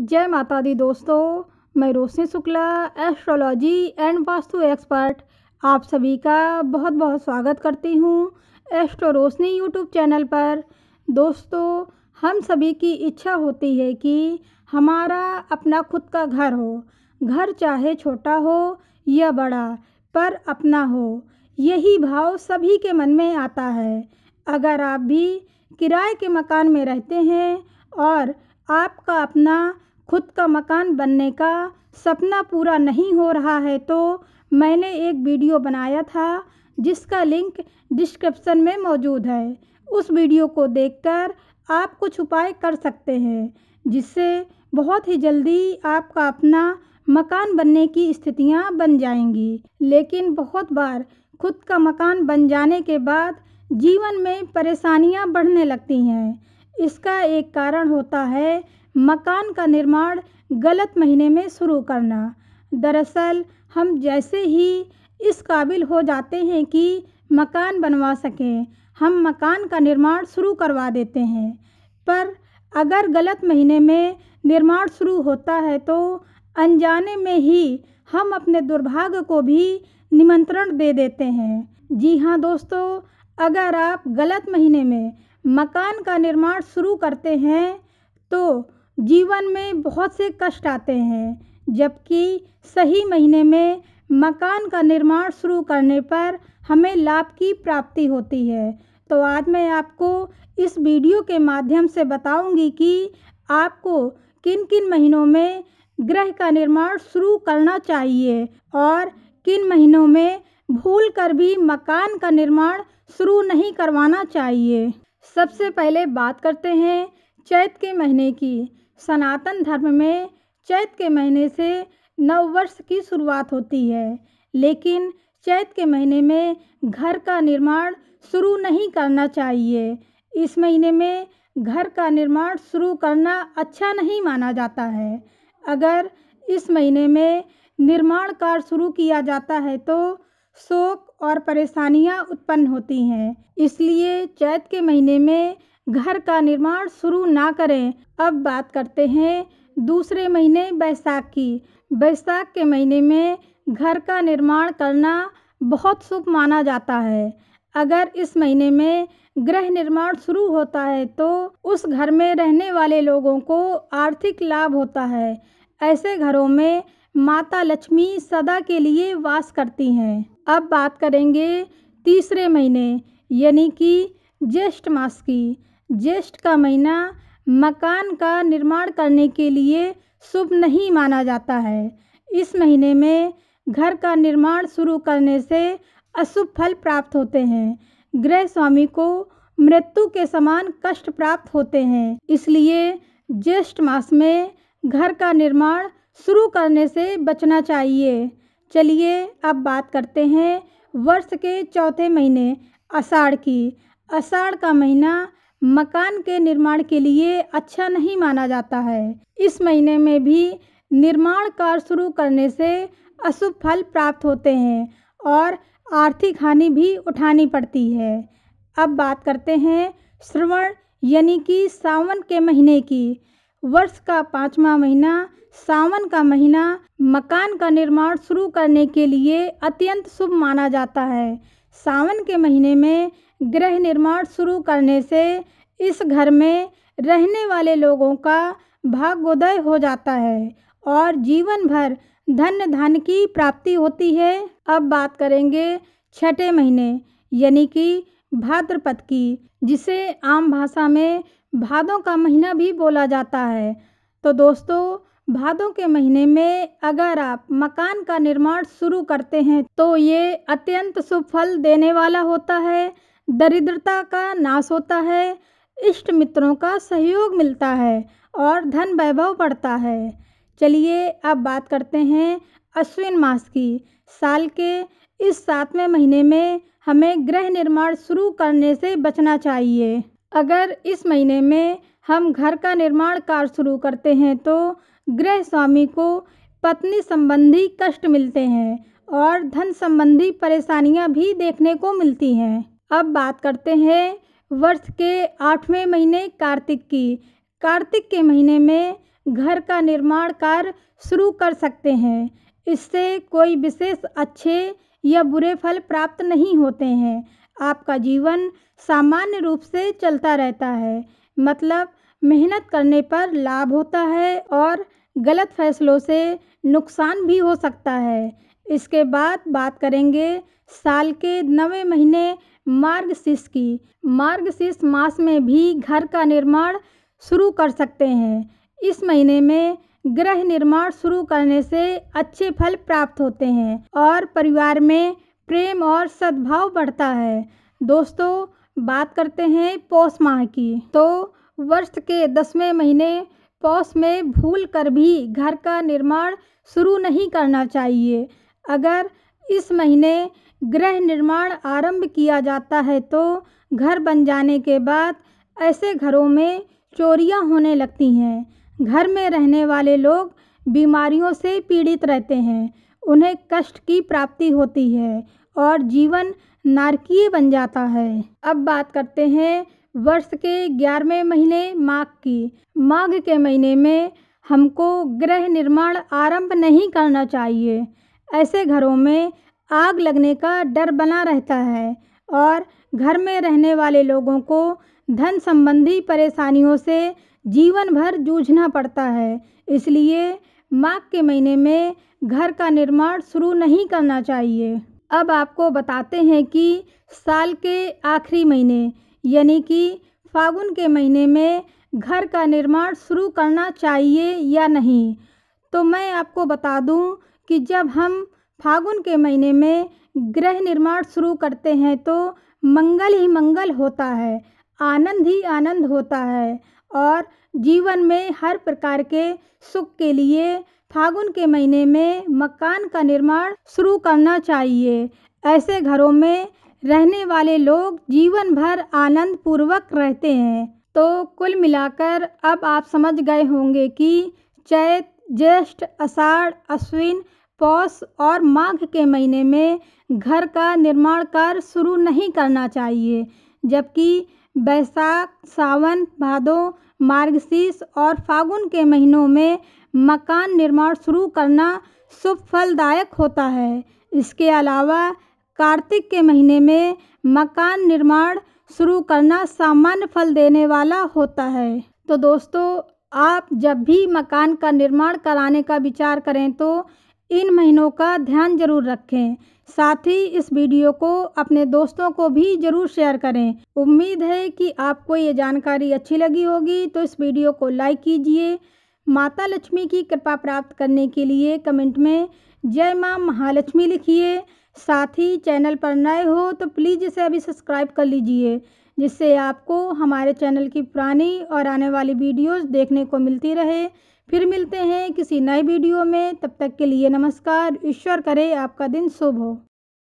जय माता दी दोस्तों, मैं Roshni Shukla astrology and vastu expert आप सभी का बहुत बहुत स्वागत करती हूँ एस्ट्रो रोशनी यूट्यूब चैनल पर। दोस्तों, हम सभी की इच्छा होती है कि हमारा अपना खुद का घर हो। घर चाहे छोटा हो या बड़ा, पर अपना हो। यही भाव सभी के मन में आता है। अगर आप भी किराए के मकान में रहते हैं और आपका अपना खुद का मकान बनने का सपना पूरा नहीं हो रहा है तो मैंने एक वीडियो बनाया था, जिसका लिंक डिस्क्रिप्शन में मौजूद है। उस वीडियो को देखकर आप कुछ उपाय कर सकते हैं, जिससे बहुत ही जल्दी आपका अपना मकान बनने की स्थितियाँ बन जाएँगी। लेकिन बहुत बार खुद का मकान बन जाने के बाद जीवन में परेशानियाँ बढ़ने लगती हैं। इसका एक कारण होता है मकान का निर्माण गलत महीने में शुरू करना। दरअसल, हम जैसे ही इस काबिल हो जाते हैं कि मकान बनवा सकें, हम मकान का निर्माण शुरू करवा देते हैं। पर अगर गलत महीने में निर्माण शुरू होता है तो अनजाने में ही हम अपने दुर्भाग्य को भी निमंत्रण दे देते हैं। जी हाँ दोस्तों, अगर आप गलत महीने में मकान का निर्माण शुरू करते हैं तो जीवन में बहुत से कष्ट आते हैं, जबकि सही महीने में मकान का निर्माण शुरू करने पर हमें लाभ की प्राप्ति होती है। तो आज मैं आपको इस वीडियो के माध्यम से बताऊँगी कि आपको किन किन महीनों में ग्रह का निर्माण शुरू करना चाहिए और किन महीनों में भूल कर भी मकान का निर्माण शुरू नहीं करवाना चाहिए। सबसे पहले बात करते हैं चैत के महीने की। सनातन धर्म में चैत के महीने से नव वर्ष की शुरुआत होती है, लेकिन चैत के महीने में घर का निर्माण शुरू नहीं करना चाहिए। इस महीने में घर का निर्माण शुरू करना अच्छा नहीं माना जाता है। अगर इस महीने में निर्माण कार्य शुरू किया जाता है तो शोक और परेशानियाँ उत्पन्न होती हैं। इसलिए चैत के महीने में घर का निर्माण शुरू ना करें। अब बात करते हैं दूसरे महीने बैसाख की। बैसाख के महीने में घर का निर्माण करना बहुत शुभ माना जाता है। अगर इस महीने में गृह निर्माण शुरू होता है तो उस घर में रहने वाले लोगों को आर्थिक लाभ होता है। ऐसे घरों में माता लक्ष्मी सदा के लिए वास करती हैं। अब बात करेंगे तीसरे महीने, यानी कि ज्येष्ठ मास की। ज्येष्ठ का महीना मकान का निर्माण करने के लिए शुभ नहीं माना जाता है। इस महीने में घर का निर्माण शुरू करने से अशुभ फल प्राप्त होते हैं। गृह स्वामी को मृत्यु के समान कष्ट प्राप्त होते हैं। इसलिए ज्येष्ठ मास में घर का निर्माण शुरू करने से बचना चाहिए। चलिए अब बात करते हैं वर्ष के चौथे महीने, आषाढ़ की। आषाढ़ का महीना मकान के निर्माण के लिए अच्छा नहीं माना जाता है। इस महीने में भी निर्माण कार्य शुरू करने से अशुभ फल प्राप्त होते हैं और आर्थिक हानि भी उठानी पड़ती है। अब बात करते हैं श्रवण, यानी कि सावन के महीने की। वर्ष का पाँचवा महीना, सावन का महीना मकान का निर्माण शुरू करने के लिए अत्यंत शुभ माना जाता है। सावन के महीने में गृह निर्माण शुरू करने से इस घर में रहने वाले लोगों का भाग्योदय हो जाता है और जीवन भर धन धन की प्राप्ति होती है। अब बात करेंगे छठे महीने, यानी कि भाद्रपद की, जिसे आम भाषा में भादों का महीना भी बोला जाता है। तो दोस्तों भादों के महीने में अगर आप मकान का निर्माण शुरू करते हैं तो ये अत्यंत शुभ फल देने वाला होता है। दरिद्रता का नाश होता है, इष्ट मित्रों का सहयोग मिलता है और धन वैभव बढ़ता है। चलिए अब बात करते हैं अश्विन मास की। साल के इस सातवें महीने में हमें गृह निर्माण शुरू करने से बचना चाहिए। अगर इस महीने में हम घर का निर्माण कार्य शुरू करते हैं तो गृह स्वामी को पत्नी संबंधी कष्ट मिलते हैं और धन संबंधी परेशानियाँ भी देखने को मिलती हैं। अब बात करते हैं वर्ष के आठवें महीने कार्तिक की। कार्तिक के महीने में घर का निर्माण कार्य शुरू कर सकते हैं। इससे कोई विशेष अच्छे या बुरे फल प्राप्त नहीं होते हैं। आपका जीवन सामान्य रूप से चलता रहता है। मतलब मेहनत करने पर लाभ होता है और गलत फैसलों से नुकसान भी हो सकता है। इसके बाद बात करेंगे साल के नवे महीने मार्गशीर्ष की। मार्गशीर्ष मास में भी घर का निर्माण शुरू कर सकते हैं। इस महीने में गृह निर्माण शुरू करने से अच्छे फल प्राप्त होते हैं और परिवार में प्रेम और सद्भाव बढ़ता है। दोस्तों, बात करते हैं पौष माह की। तो वर्ष के दसवें महीने पौष में भूल कर भी घर का निर्माण शुरू नहीं करना चाहिए। अगर इस महीने गृह निर्माण आरंभ किया जाता है तो घर बन जाने के बाद ऐसे घरों में चोरियाँ होने लगती हैं। घर में रहने वाले लोग बीमारियों से पीड़ित रहते हैं, उन्हें कष्ट की प्राप्ति होती है और जीवन नारकीय बन जाता है। अब बात करते हैं वर्ष के ग्यारहवें महीने माघ की। माघ के महीने में हमको गृह निर्माण आरंभ नहीं करना चाहिए। ऐसे घरों में आग लगने का डर बना रहता है और घर में रहने वाले लोगों को धन संबंधी परेशानियों से जीवन भर जूझना पड़ता है। इसलिए माघ के महीने में घर का निर्माण शुरू नहीं करना चाहिए। अब आपको बताते हैं कि साल के आखिरी महीने यानी कि फागुन के महीने में घर का निर्माण शुरू करना चाहिए या नहीं? तो मैं आपको बता दूँ कि जब हम फागुन के महीने में गृह निर्माण शुरू करते हैं तो मंगल ही मंगल होता है, आनंद ही आनंद होता है और जीवन में हर प्रकार के सुख के लिए फागुन के महीने में मकान का निर्माण शुरू करना चाहिए। ऐसे घरों में रहने वाले लोग जीवन भर आनंद पूर्वक रहते हैं। तो कुल मिलाकर अब आप समझ गए होंगे कि चैत, ज्येष्ठ, आषाढ़, अश्विन, पौष और माघ के महीने में घर का निर्माण कार्य शुरू नहीं करना चाहिए, जबकि बैसाख, सावन, भादो, मार्गशीर्ष और फागुन के महीनों में मकान निर्माण शुरू करना शुभ फलदायक होता है। इसके अलावा कार्तिक के महीने में मकान निर्माण शुरू करना सामान्य फल देने वाला होता है। तो दोस्तों, आप जब भी मकान का निर्माण कराने का विचार करें तो इन महीनों का ध्यान ज़रूर रखें। साथ ही इस वीडियो को अपने दोस्तों को भी ज़रूर शेयर करें। उम्मीद है कि आपको ये जानकारी अच्छी लगी होगी। तो इस वीडियो को लाइक कीजिए। माता लक्ष्मी की कृपा प्राप्त करने के लिए कमेंट में जय माँ महालक्ष्मी लिखिए। साथ ही चैनल पर नए हो तो प्लीज़ इसे अभी सब्सक्राइब कर लीजिए, जिससे आपको हमारे चैनल की पुरानी और आने वाली वीडियोस देखने को मिलती रहे। फिर मिलते हैं किसी नए वीडियो में, तब तक के लिए नमस्कार, ईश्वर करे आपका दिन शुभ हो।